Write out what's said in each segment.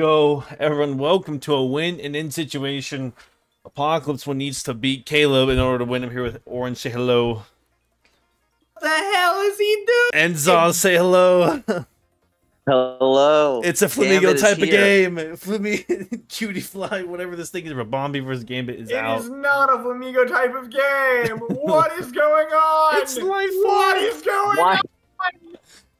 go, everyone. Welcome to a win and in situation. Apocalypse one needs to beat Caleb in order to win. I'm here with Orange. Say hello. What the hell is he doing? And Zaw, say hello. Hello. It's a Flamingo Gambit type of game. Flamingo, Cutiefly, whatever this thing is. Bombi versus Gambit is It out. is not a Flamingo type of game. what is going on? It's life What form. is going Why? on?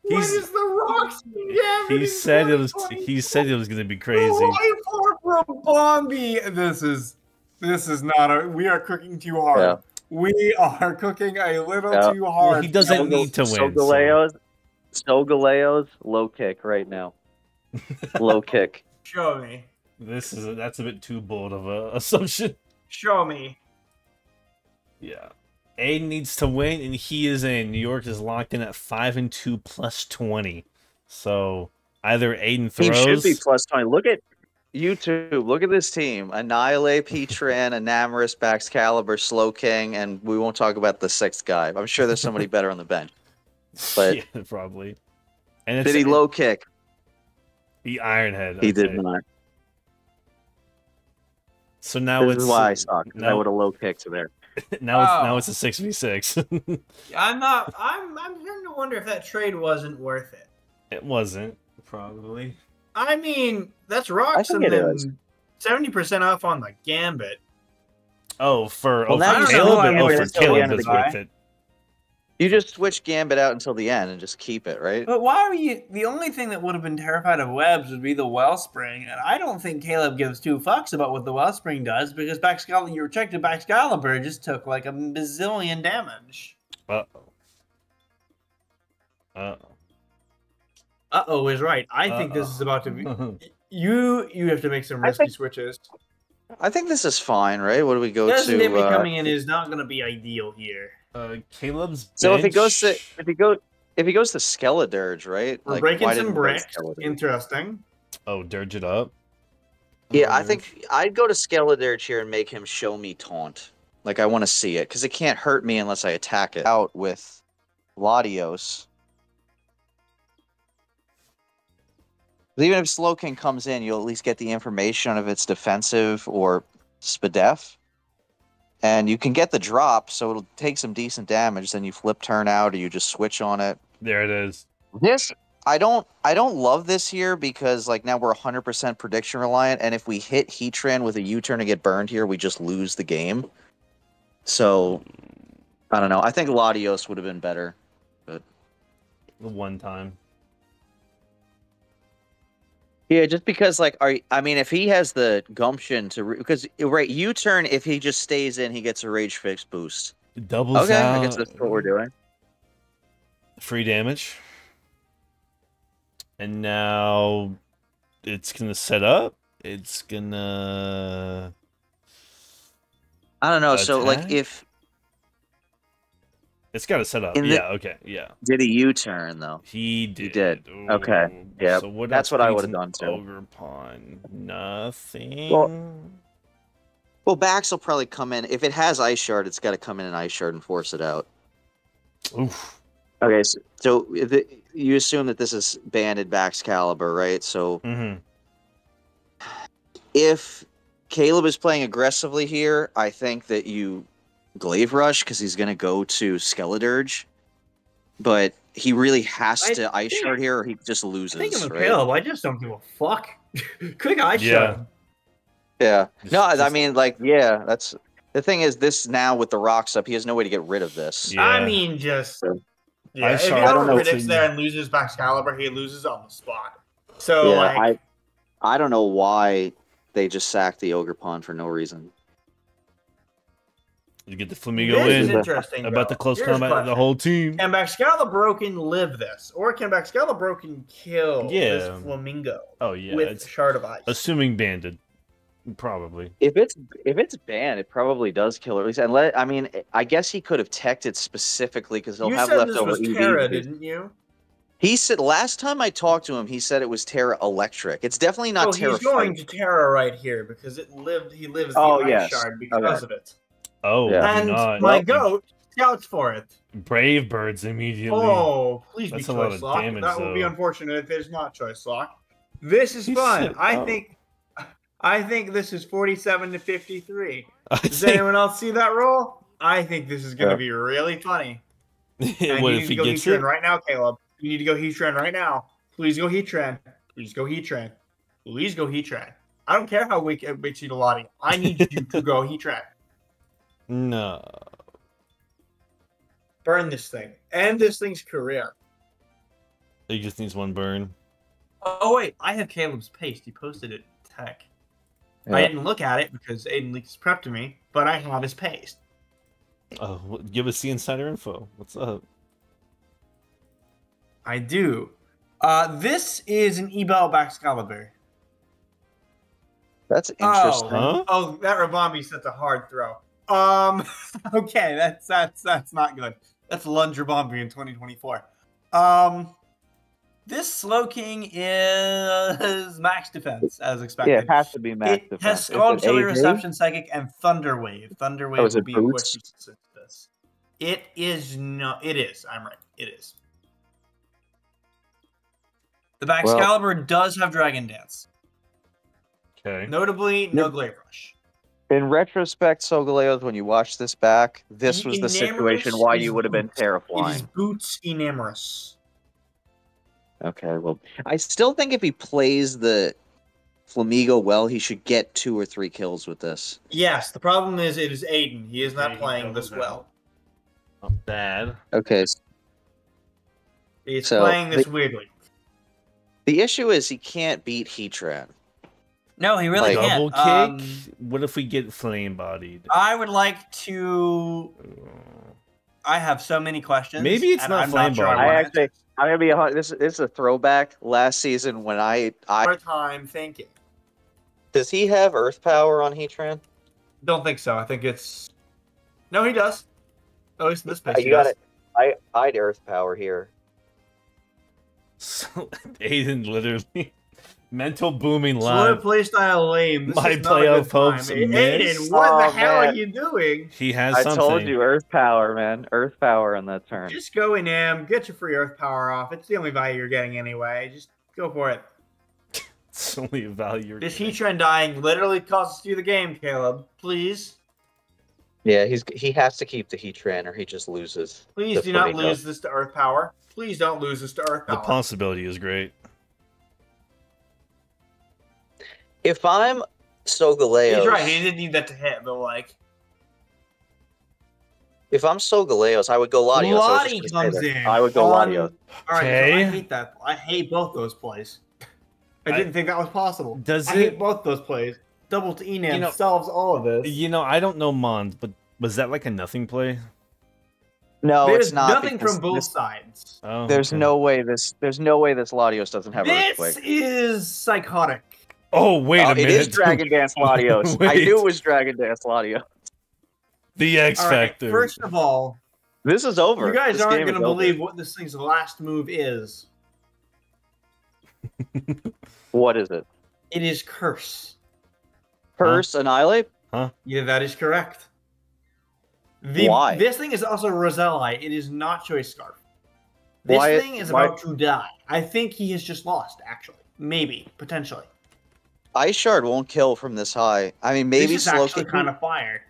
What He's- is the rocks? Gambit He said it was. He said it was gonna be The crazy. life form from Bombi. This is this is not a. We are cooking too hard. Yeah. We are cooking a little Yeah. too hard. Well, he doesn't Sogol- need to win. so- Solgaleos, Solgaleos, low kick right now. low kick. Show me. This is a, that's a bit too bold of a assumption. Show me. Yeah. Aiden needs to win, and he is in. New York is locked in at five and two plus twenty. So either Aiden throws. He should be plus 20. Look at YouTube. Look at this team. Annihilape, Heatran, Enamorus, Baxcalibur, Slowking, and we won't talk about the sixth guy. I'm sure there's somebody better on the bench. but- yeah, probably. And it's, Did he low kick? He Ironhead. He I'd did not. So now This it's why I suck. 'cause I would have low kicked there. now it's now Oh. it's a oh. six v six. I'm not. I'm. I'm starting to wonder if that trade wasn't worth it. It wasn't probably. I mean, that's rocks think and then seventy percent off on the gambit. Oh, for oh, Well, oh, now for you know Caleb, oh, for until the Caleb is worth it. You just switch Gambit out until the end and just keep it, right? But why are you? The only thing that would have been terrified of Webs would be the Wellspring, and I don't think Caleb gives two fucks about what the Wellspring does because back Baxcalibur, you rejected Baxcalibur, just took like a bazillion damage. Uh oh. Uh oh. Uh oh, is right. I think this is about to be. You you have to make some I risky think- switches. I think this is fine, right? What do we go Desmond to? Dimmy uh, coming in is not going to be ideal here. Uh, Caleb's. So if he goes to if he goes if he goes to Skeledirge, right? We're Like, breaking some didn't he go bricks. Interesting. oh, dirge it up. Yeah, I think I'd go to Skeledirge here and make him show me taunt. Like I want to see it because it can't hurt me unless I attack it. Out with Latios. Even if Slowking comes in, you'll at least get the information of it's defensive or Spadef. And you can get the drop, so it'll take some decent damage. Then you flip turn out, or you just switch on it. there it is. This I don't I don't love this here because like now we're 100% prediction reliant and if we hit Heatran with a U-turn and get burned here, we just lose the game. So I don't know. I think Latios would have been better. The one time. Yeah, just because like are I mean if he has the gumption to re- because eh, right U-turn if he just stays in, he gets a Rage Fist boost. It doubles Okay, out. I guess that's what we're doing. Free damage. And now it's gonna set up. It's gonna. I don't know. So like if It's got to set up. In the- yeah. Okay. Yeah. did a U-turn though. He did. He did. Okay, yeah, So what that's what I would've done, too. Ogerpon. Nothing. Well, Bax will probably come in. If it has Ice Shard, it's got to come in an Ice Shard and force it out. Oof. Okay, so, so the, you assume that this is banded Baxcalibur, right? So Mm-hmm. if Caleb is playing aggressively here, I think that you Glaive Rush because he's going to go to Skeledirge, but he really has I to Ice Shard here, or he just loses. I think I'm a right? Caleb. I just don't give a fuck. Quick eye Yeah. shot. Yeah. Just- no, I mean, like, yeah, that's the thing. Is this now with the rocks up? He has no way to get rid of this. Yeah. I mean, just So- yeah. I if saw- he I don't know ever predicts there and loses Baxcalibur, he loses on the spot. So yeah, like, I, I don't know why they just sacked the Ogerpon for no reason. You get the Flamingo this is in. interesting. About though. the close Here's combat of the whole team. Can Baxcalibur live this, or can Baxcalibur kill Yeah. this flamingo Oh yeah. with It's Shard of Ice? assuming banded. Probably. If it's if it's banned, it probably does kill. Or at least, and let I mean, I guess he could have teched it specifically because he'll you have said this leftover was Tera, didn't you? He said last time I talked to him, he said it was Tera Electric. It's definitely not oh, Tera. he's going Fight. to Tera right here because it lived. He lives the Oh, Ice yes. Shard because Okay. of it. Oh, Yeah. And not. my Well, goat scouts for it. Brave birds immediately. Oh, please That's be a lot choice of lock. damage, that would be unfortunate if there's not choice lock. This is He fun. said, I oh. think I think this is 47 to 53. I Does think, anyone else see that roll? I think this is going to Yeah. be really funny. And what you if need he go gets Heatran it? right now, Caleb. You need to go Heatran right now. Please go Heatran. Please go Heatran. Please go Heatran. I don't care how weak it makes you to Lottie. I need you to go Heatran. No. Burn this thing. End this thing's career. He just needs one burn. Oh wait, I have Caleb's paste. He posted it in tech. I didn't look at it because Aiden leaked his prep to me, but I have his paste. Oh, what- give us the insider info. What's up? I do. Uh, this is an Ebel Baxcalibur. That's interesting. Huh? Oh, that Ribombee sent a hard throw. Um, okay, that's that's that's not good. That's Lunge Ribombee in 2024. Um, this Slowking is max defense as expected. Yeah, it has to be max it defense. has Is Scald it Chilly Reception Psychic and Thunder Wave. Thunder Wave Oh, will it be a quick boots? resistance to this. It is no. It is. I'm right. It is. The Baxcalibur does have Dragon Dance. Okay. Notably, no Yep. Glaive Rush. In retrospect, Solgaleos, when you watch this back, this was the situation why you would have been boots. It is. Boots Enamorus. Okay, well, I still think if he plays the Flamigo well, he should get two or three kills with this. Yes, the problem is it is Aiden. He is not Aiden playing doubles this well. Not bad. Okay, He's So, playing this the- weirdly. the issue is he can't beat Heatran. No, he really Like- can't. kick? Um, what if we get flame bodied? I would like to. I have so many questions. Maybe it's not I'm flame sure body. I I actually. I'm gonna be a, hun- this. This is a throwback. Last season when I, I More time thinking. does he have Earth Power on Heatran? Don't think so. I think it's. No, he does. At least in this space. Uh, he you got it. I, I'd Earth Power here. So, Aiden literally mental booming Slow live. playstyle lame. This My is not a playoff good hopes Hey. Aiden, what Oh, the hell are you doing? He has I something. told you, Earth Power, man. Earth Power on that turn. Just go in M, get your free Earth power off. It's the only value you're getting anyway. Just go for it. It's only a value. you're This getting. Heatran dying literally costs you the game, Caleb. Please, Yeah, he's he has to keep the heat Heatran or he just loses. please do not Flamingo. lose this to Earth power. Please don't lose this to Earth Power. The possibility is great. If I'm Solgaleos, He's right. He didn't need that to hit, but like if I'm Solgaleos, I would go Latios. I Lottie just comes in. I would go on- Latios. All right, so I hate that. I hate both those plays. I, I- didn't think that was possible. Does I it- hate both those plays. Double to Enam You know- solves all of this. You know, I don't know Mons, but was that like a nothing play? No, There's it's not. nothing from both this- sides. Oh, there's okay. no way this. There's no way this Latios doesn't have This Earthquake. is psychotic. Oh wait Oh, a minute. is Dragon Dance Latios. I knew it was Dragon Dance Latios. the X All right, Factor. first of all, This is over. you guys This aren't going to believe what this thing's last move is. What is it? It is Curse. Curse Annihilape? Huh? Yeah, that is correct. The, Why? This thing is also Roselli. It is not Choice Scarf. This Why- thing is why- about to die. I think he has just lost, actually. Maybe, potentially. Ice Shard won't kill from this high. I mean, maybe this is slow actually kind of fire.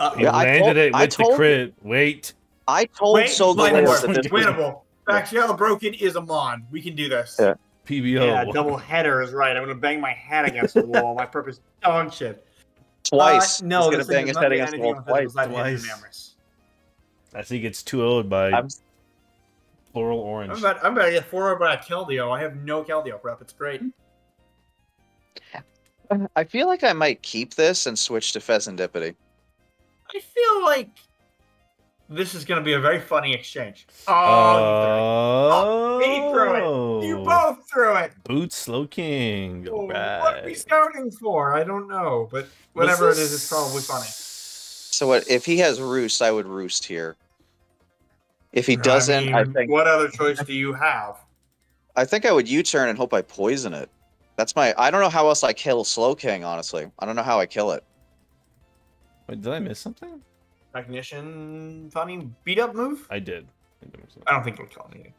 Uh, He Yeah, I landed told- it with the told you. crit. Wait. I told Wait, Solgaleos winnable, that this was winnable. Broken is a mon. We can do this. Yeah. PBO. Yeah, double header is right. I'm gonna bang my head against the wall. My purpose dog shit. twice. Uh, no, He's gonna bang his head against the wall twice. Twice. I think it's too old by I'm, floral I'm orange. about, I'm about to get forward by a Keldeo. I have no Keldeo prep. It's great. I feel like I might keep this and switch to Pheasantipity. I feel like this is gonna be a very funny exchange. Oh, Oh, he threw it. you oh. both threw it. Boots Slowking. Oh, All What are we right. scouting for? I don't know, but whatever it is, it's probably funny. So what if he has roost, I would roost here. If he doesn't, I, mean, think What other choice do you have? I think I would U-turn and hope I poison it. That's my I don't know how else I kill Slowking, honestly. I don't know how I kill it. Wait, did I miss something? Technician, funny beat up move. I did. I did miss. I don't think it'll kill anything.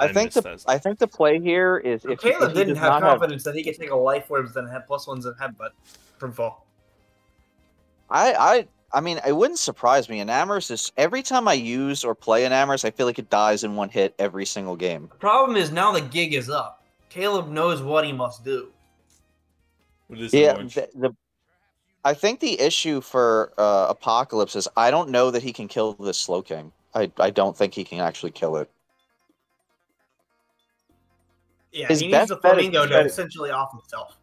I, think missed the that. I think the play here is if, Caleb if he didn't have not confidence that he could take a life orbs and have plus ones and headbutt from fall. I I I mean, it wouldn't surprise me. Enamorus is every time I use or play Enamorus, I feel like it dies in one hit every single game. The problem is now the gig is up. Caleb knows what he must do. What is Yeah, the, the I think the issue for uh, Apocalypse is I don't know that he can kill this Slowking. I I don't think he can actually kill it. Yeah, His he best needs the flamingo try to to- essentially off himself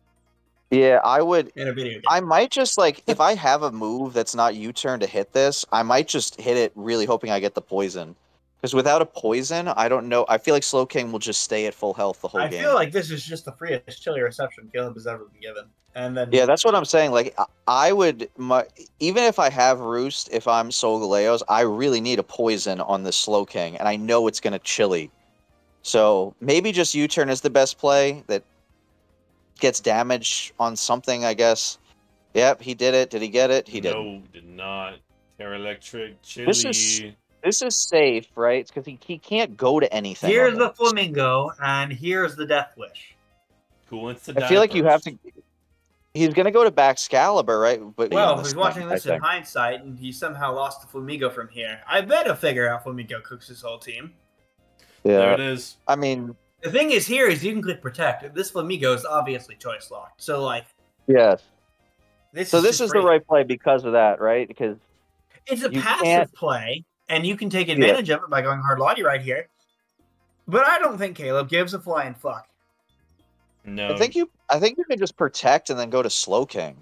Yeah, I would. in a video game. I might just like if I have a move that's not U turn to hit this, I might just hit it really hoping I get the poison. Because without a poison, I don't know. I feel like Slowking will just stay at full health the whole I game. I feel like this is just the freest Chilly Reception Caleb has ever been given. And then Yeah, that's what I'm saying. Like, I- would, my, even if I have Roost, if I'm Solgaleos, I really need a poison on this Slowking, and I know it's going to chili. So maybe just U turn is the best play that gets damage on something, I guess. Yep, he did it. Did he get it? He did. No, did not. Tera Electric, Chili. This is- This is safe, right? Because he, he can't go to anything. here's the flamingo, and here's the death wish. Who wants to I die feel like you have to. He's going to go to Baxcalibur, right? But Well, yeah, if he's watching this in hindsight and he somehow lost the flamingo from here, I bet he'll figure out flamingo cooks his whole team. Yeah, there it is. I mean, The thing is, here is you can click protect. This flamingo is obviously choice locked. So like yes. this. So is this just is the right play because of that, right? Because It's a passive can't- play, and you can take advantage of it by going hard lottie right here. But I don't think Caleb gives a flying fuck. No. I think you, I think you can just protect and then go to Slowking.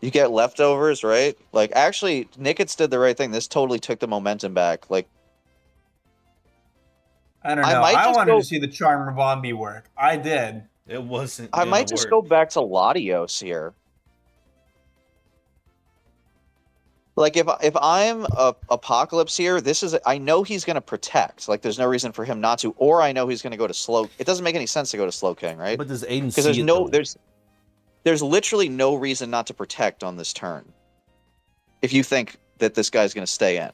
You get leftovers, right? Like actually, Nickits did the right thing. This totally took the momentum back. Like I don't know. might I, wanted go- to see the charm Ribombee work. I did. it wasn't. I might just work. go back to Latios here. Like if if I'm a apocalypse here, this is I know he's going to protect. Like there's no reason for him not to, or I know he's going to go to slow. It doesn't make any sense to go to Slowking, right? But does Aiden see Because there's it, no though? there's there's literally no reason not to protect on this turn. If you think that this guy's going to stay in,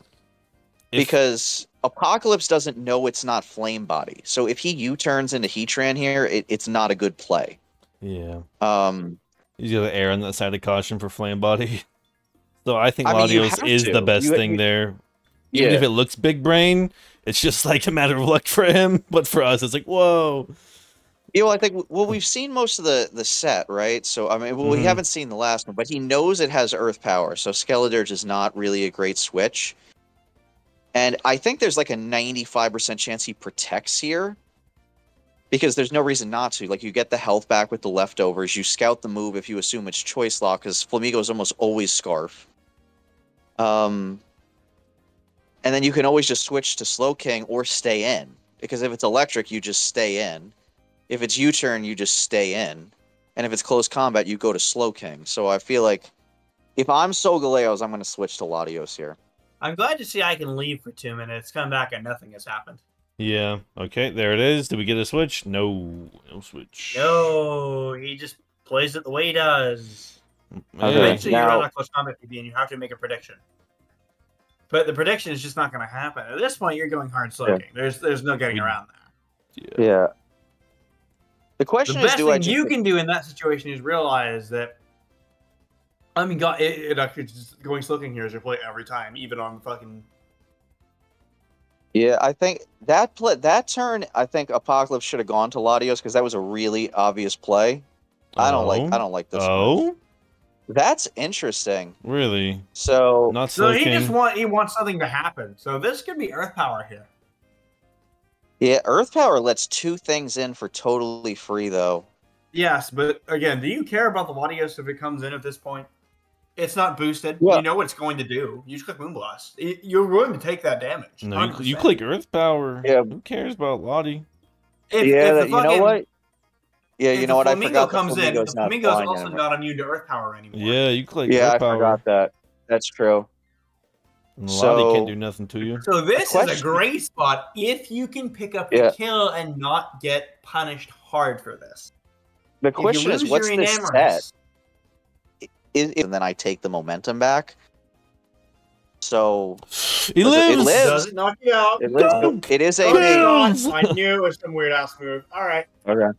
If- because Apocalypse doesn't know it's not Flame Body, so if he U turns into Heatran here, it, it's not a good play. Yeah. Um, He's got to err on that side of caution for Flame Body. So I think I mean, Latios have is to. the best You- thing you- there. Even if it looks big brain, it's just like a matter of luck for him. But for us, it's like, whoa. You know, I think well, we've seen most of the the set, right? So I mean, well, we Mhm. haven't seen the last one, but he knows it has Earth power. So Skeledirge is not really a great switch, and I think there's like a ninety five percent chance he protects here, because there's no reason not to. Like you get the health back with the leftovers. You scout the move if you assume it's choice lock, because Flamigo is almost always Scarf. Um, and then you can always just switch to Slowking or stay in, because if it's electric, you just stay in. If it's U turn, you just stay in. And if it's close combat, you go to Slowking. So I feel like if I'm Solgaleos, I'm going to switch to Latios here. I'm glad to see I can leave for two minutes, come back, and nothing has happened. Yeah. Okay, there it is. Did we get a switch? No. No switch. No, he just plays it the way he does. Mm, okay. Yeah. Eventually, you now- run out close combat PB, and you have to make a prediction. But the prediction is just not going to happen. At this point, you're going hard Slowking. There's there's no getting around that. Yeah. Yeah. The The question is, best do I thing just you can do in that situation is realize that. I mean, God, it, it actually just going Slowking here is your play every time, even on fucking. Yeah, I think that play, that turn, I think Apocalypse should have gone to Latios because that was a really obvious play. I don't like I don't like this. one. Oh, That's interesting. really? So Not So he just want he wants something to happen. So this could be Earth Power here. yeah, Earth Power lets two things in for totally free though. Yes, but again, do you care about the Latios if it comes in at this point? It's not boosted. Well- you know what it's going to do. You just click Moonblast. It- You're going to take that damage. No, you, you click Earth Power. Yeah. Who cares about Lottie? If, yeah, if the that- you know what? Yeah, you know what? I Flamingo forgot comes the in. Flamingo's The Flamingo's also anymore. not immune to Earth Power anymore. Yeah, you click Yeah, Earth I Power. forgot that. That's true. And Lottie can't do nothing to you. So this is a great spot if you can pick up Yeah. a kill and not get punished hard for this. The question is, lose what's your this set? Enamorus- Is, and then I take the momentum back. So He Does it- it lives. lives. Does it knock you out? it, lives- it is a Oh, God, I knew it was some weird ass move. All right. okay.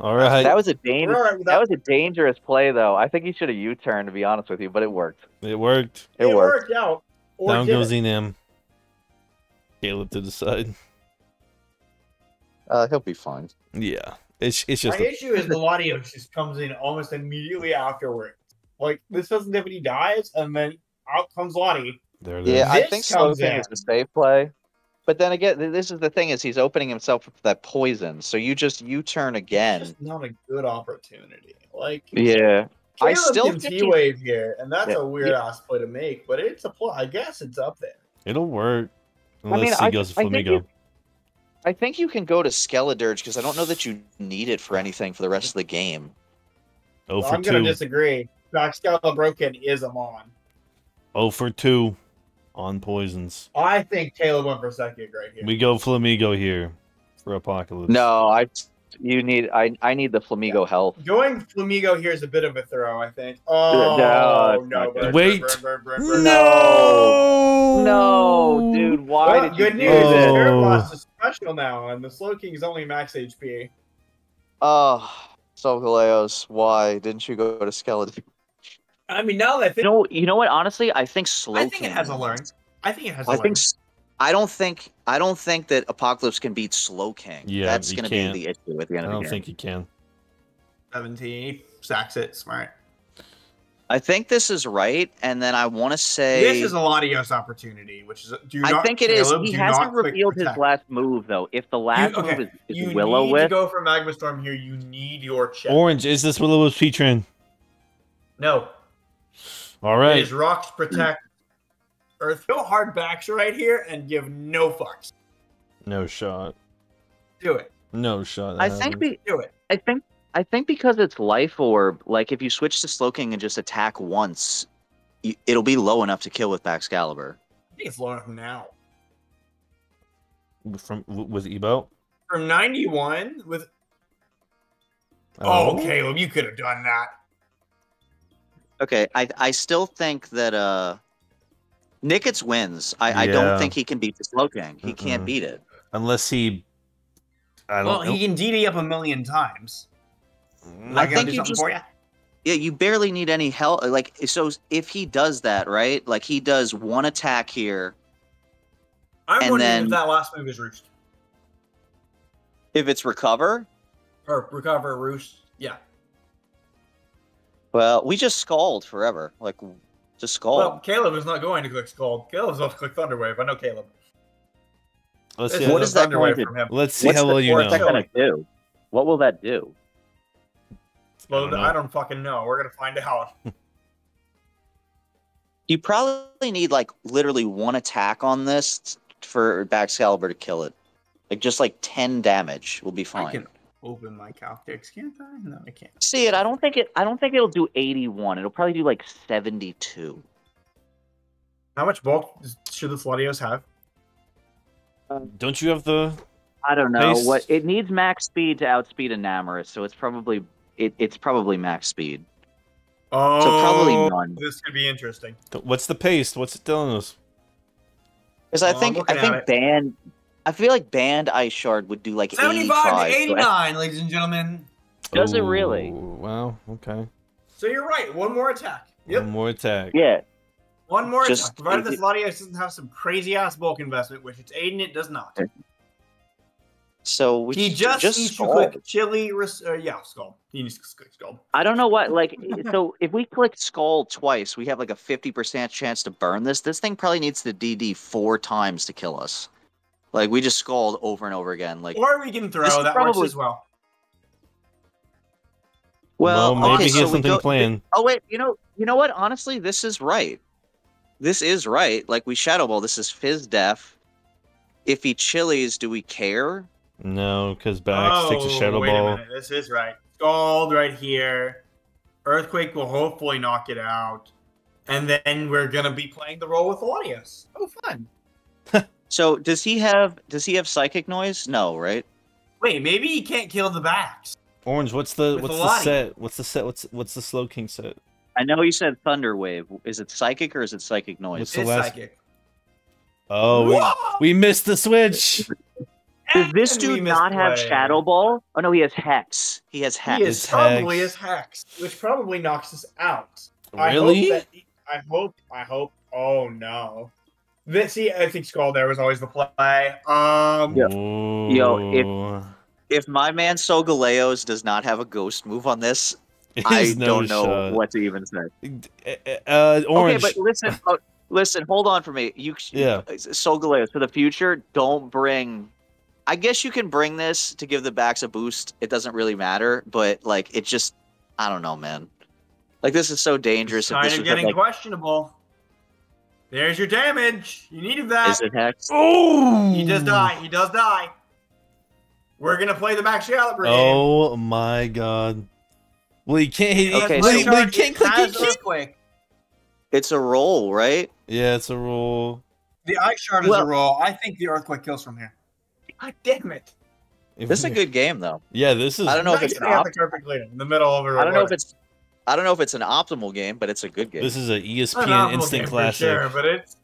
All right. That was a dangerous. all right with That that. was a dangerous play, though. I think he should have U-turned, to be honest with you, but it worked. it worked. It, It worked. worked out. Or Down did goes it? Enam. Caleb to the side. Uh, he'll be fine. Yeah. It's it's My just a, issue is Melodios just comes in almost immediately afterwards. Like this doesn't have any dies, and then out comes Lottie. there it Yeah, is. I think comes Slowking in. is a safe play. But then again, this is the thing: is he's opening himself up to that poison. So you just U-turn It's again. just not a good opportunity. Like Yeah, I still can think T he- wave here, and that's Yeah. a weird ass play to make. But it's a play. I guess it's up there. It'll work. Unless mean, he I- goes I think Flamingo. I think you can go to Skeledirge because I don't know that you need it for anything for the rest of the game. Oh for I'm gonna disagree. Backscala Broken is a mon. Oh for two on poisons. I think Caleb went for second right here. We go Flamigo here for Apocalypse. No, I you need I I need the Flamigo health. Going Flamigo here is a bit of a throw, I think. Oh no, it's no! not burn, burn, Wait. burn, burn, burn, burn. No. No, dude, why Well, did you good do news is this? Oh. Spirit is special now, and the Slowking is only max HP. Oh, ah, Solgaleos, why didn't you go to Skeledirge? I mean, now that I You think, know, you know what? Honestly, I think Slow I think it King has a learn. I think it has. a I learn. think s- I don't think I don't think that Apocalypse can beat Slowking. Yeah, that's going to be the issue at the I end of don't think you can. 17 sacks it. Smart. I think this is right, and then I want to say This is a lot of Latios opportunity, which is do I not, think it is. Caleb, He hasn't revealed his last move though. If the last okay, move is, is You Willow need with, to go for Magma Storm here. You need your check. Orange, is this Willow's Heatran? no, All it right. is rocks protect. Earth go hard backs right here and give no fucks. No shot. Do it. No shot. I think we Do it. I think I think because it's life orb, like if you switch to Slowking and just attack once, you, it'll be low enough to kill with Baxcalibur. I think it's low enough now. from with Ebo. From 91 with Oh, oh Caleb, you could have done that. Okay, I I still think that uh Nickits wins. I, I don't think he can beat the Slowking. He Mm-mm. can't beat it. Unless he. I don't Well, know. he can DD up a million times. Mm, Not I think you just- for you. Yeah, you barely need any help. Like so, if he does that, right? Like he does one attack here. I'm And wondering then- if that last move is roost If it's recover, or recover roost. Yeah. Well, we just scald forever. Like just scald. Well, Caleb is not going to click Scald. Caleb's going to click Thunderwave. I know Caleb. Let's This see. is What a that going to- from him. Let's see What's how the well you fourth know. attack? gonna do? What will that do? Well, don't. I don't fucking know. We're gonna find out. You probably need like literally one attack on this for Baxcalibur to kill it. Like just like ten damage will be I fine. can open my Caltex, can't I? No, I can't. See it? I don't think it. I don't think it'll do eighty-one. It'll probably do like seventy-two. How much bulk should the Fladios have? Don't you have the? I don't know Pace- what it needs max speed to outspeed Enamorus, so it's probably It, it's probably max speed. Oh, So probably oh, none. This could be interesting. What's the pace? What's it telling us? Because I Well, I'm think I think it. Band. I feel like band ice shard would do like 75 eighty-five. to so 89, ladies and gentlemen. Does it really? Wow. Okay. So you're right. One more attack. Yep. One more attack. yeah. One more Just- attack. Provided this Latios doesn't have some crazy ass bulk investment, which it's Aiden, it does not. So we He just, just needs to click chili. Res- uh, yeah, Scald. He needs to click Scald. I don't know what like so if we click Scald twice, we have like a fifty percent chance to burn this. This thing probably needs to DD four times to kill us. Like we just scald over and over again. Like Or we can throw. This is That works as well. well, maybe okay, he has we something go- planned. Oh wait, you know you know what? Honestly, this is right. This is right. Like we shadow ball. This is fizz def. If he chilies, do we care? No, because Bax takes a oh, shadow Oh, wait ball. A minute. This is right. Scald right here. Earthquake will hopefully knock it out. And then we're gonna be playing the role with Latios. Oh, fun! So does he have does he have psychic noise? No, right? Wait, maybe he can't kill the backs. Orange. What's the With what's the Lottie. set? What's the set? What's what's the Slowking set? I know you said thunder wave. Is it psychic or is it psychic noise? What's the It's last? psychic. Oh, we, we missed the switch. Does this And dude not have misplayed. Shadow Ball? Oh no, he has Hex. He has Hex. He is It's probably Hex. his hex, which probably knocks us out. I Really? hope that I hope I hope oh no. This see I think Skull there was always the play. Um Yeah. Yo, if- If my man Solgaleos does not have a ghost move on this, I don't know what to even say. Uh, orange. Okay, but listen, uh, listen, hold on for me. You, Yeah. Solgaleos, for the future, don't bring. I guess you can bring this to give the backs a boost. It doesn't really matter, but like it just, I don't know, man. Like this is so dangerous. If kind this of getting like, questionable. There's your damage. You needed that. is it hex? oh, He does die. He does die. We're gonna play the Max Caliber game. Oh my god. Well, he can't. He, Okay, well, so- he- well, he can't click. He can't. earthquake. It's a roll, right? Yeah, it's a roll. The ice shard is a roll. I think the earthquake kills from here. God damn it! If This is a good game though. Yeah, this is. I don't know if it's to an have perfect in the middle of a I don't know if it's. I don't know if it's an optimal game, but it's a good game. This is a It's an ESPN optimal instant classic. sure, but it's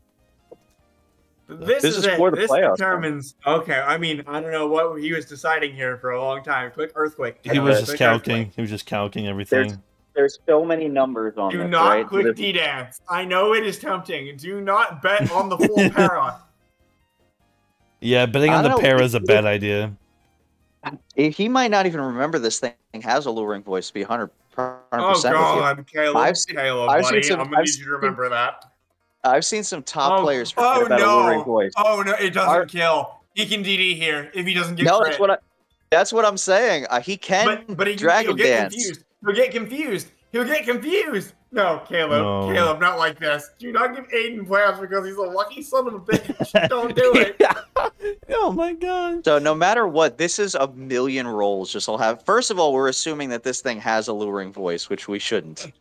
this, This is, is for the this playoffs, though. determines. Okay, I mean, I don't know what he was deciding here for a long time. Quick earthquake. He was just Quick calculating. earthquake. He was just calculating everything. There's so many numbers on Do this, not right? click D dance. I know it is tempting. Do not bet on the full para. Yeah, betting on the don't pair is a bad idea. He might not even remember this thing has a luring voice. To be 100 Oh percent with you. God, Caleb, I've seen- Caleb, I've seen some, I'm gonna I've need you to remember that. I've seen some top Oh, players forget oh, about no. a voice. Oh no, it doesn't Our- kill. He can DD here if he doesn't get No, crit. that's what I. That's what I'm saying. Uh, he can but but he, dragon he'll get dance. confused. He'll get confused. He'll get confused. No, Caleb, no. Caleb, not like this. Do not give Aiden playoffs because he's a lucky son of a bitch. Don't do it. oh my god. So no matter what, this is a million rolls. Just will have. First of all, we're assuming that this thing has a luring voice, which we shouldn't.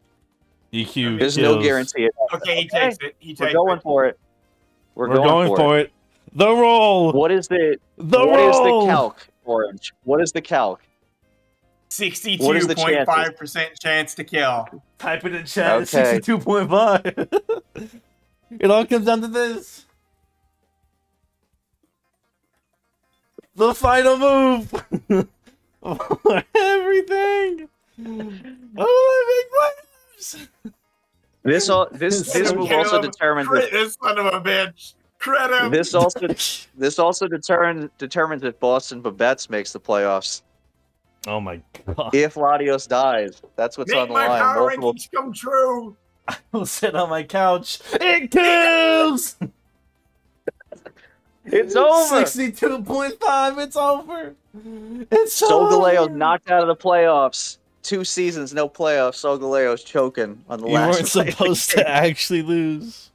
EQ. There's kills. no guarantee. Okay, he takes it. He takes we're going it. for it. We're, we're going, going, for, for it. it. The roll. What is the the what roll? What is the calc, Orange? What is the calc? 62.5 percent chance to kill. Type it in chat. Sixty-two point five. it all comes down to this. The final move. Everything. Oh, living players. This all this this move also determines if, this son of a bitch. Credit. This also this also determines determines if Boston Babets makes the playoffs. Oh my god. If Latios dies, that's what's Make on the my line. power Multiple rankings come true. I'll sit on my couch. It kills. It's over. Sixty-two point five. It's over. It's Solgaleo's over. knocked out of the playoffs. Two seasons, no playoffs. Solgaleo's choking on the last. You last. weren't play of the supposed to actually lose.